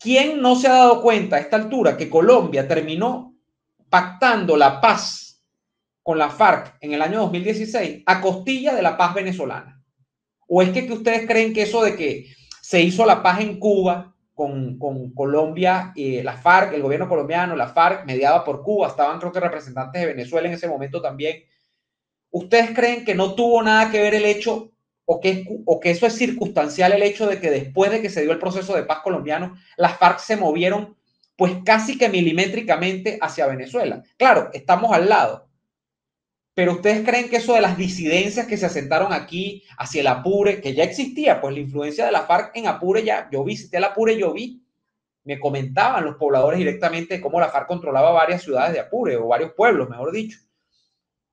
¿Quién no se ha dado cuenta a esta altura que Colombia terminó pactando la paz con la FARC en el año 2016 a costilla de la paz venezolana? ¿O es que, ustedes creen que eso de que se hizo la paz en Cuba con, Colombia, y la FARC, el gobierno colombiano, la FARC, mediada por Cuba, estaban creo que representantes de Venezuela en ese momento también, ¿ustedes creen que no tuvo nada que ver el hecho o que, o que eso es circunstancial el hecho de que después de que se dio el proceso de paz colombiano, las FARC se movieron pues casi que milimétricamente hacia Venezuela. Claro, estamos al lado, pero ustedes creen que eso de las disidencias que se asentaron aquí hacia el Apure, que ya existía, pues la influencia de la FARC en Apure ya, yo visité el Apure, yo vi, me comentaban los pobladores directamente cómo la FARC controlaba varias ciudades de Apure o varios pueblos, mejor dicho.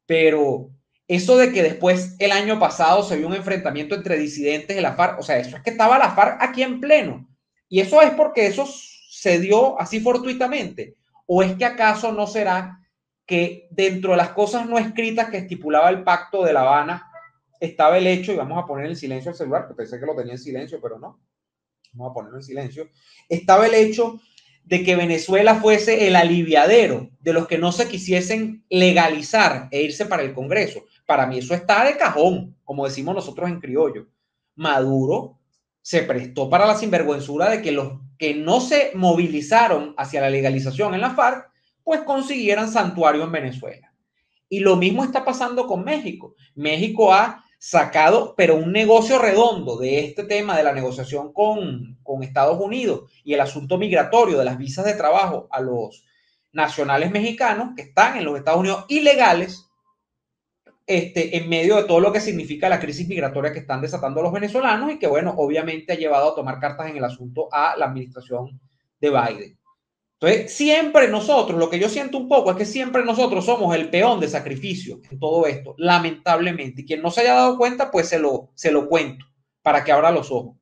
Pero eso de que después el año pasado se vio un enfrentamiento entre disidentes de la FARC, o sea, eso es que estaba la FARC aquí en pleno. Y eso es porque eso se dio así fortuitamente. ¿O es que acaso no será que dentro de las cosas no escritas que estipulaba el pacto de La Habana estaba el hecho, y vamos a poner en silencio el celular, porque pensé que lo tenía en silencio, pero no, vamos a ponerlo en silencio, estaba el hecho de que Venezuela fuese el aliviadero de los que no se quisiesen legalizar e irse para el Congreso. Para mí eso está de cajón, como decimos nosotros en criollo. Maduro se prestó para la sinvergüenzura de que los que no se movilizaron hacia la legalización en la FARC, pues consiguieran santuario en Venezuela. Y lo mismo está pasando con México. México ha sacado, pero un negocio redondo de este tema de la negociación con, Estados Unidos y el asunto migratorio de las visas de trabajo a los nacionales mexicanos que están en los Estados Unidos ilegales este, en medio de todo lo que significa la crisis migratoria que están desatando los venezolanos y que, bueno, obviamente ha llevado a tomar cartas en el asunto a la administración de Biden. Entonces, siempre nosotros, lo que yo siento un poco es que siempre nosotros somos el peón de sacrificio en todo esto, lamentablemente. Y quien no se haya dado cuenta, pues se lo, se lo cuento para que abra los ojos.